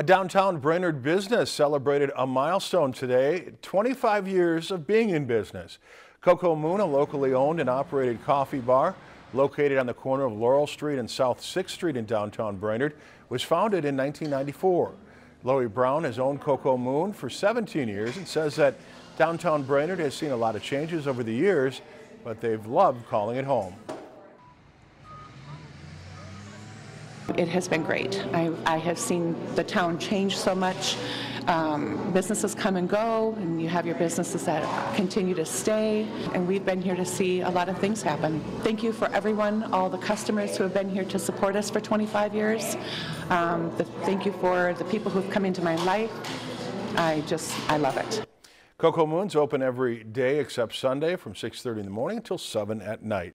A downtown Brainerd business celebrated a milestone today, 25 years of being in business. Coco Moon, a locally owned and operated coffee bar located on the corner of Laurel Street and South 6th Street in downtown Brainerd, was founded in 1994. Loie Brown has owned Coco Moon for 17 years and says that downtown Brainerd has seen a lot of changes over the years, but they've loved calling it home. It has been great. I, I have seen the town change so much. Um, businesses come and go, and you have your businesses that continue to stay. And we've been here to see a lot of things happen. Thank you for everyone, all the customers who have been here to support us for 25 years. Um, the, thank you for the people who've come into my life. I just, I love it. Coco Moon's open every day except Sunday from 6.30 in the morning until 7 at night.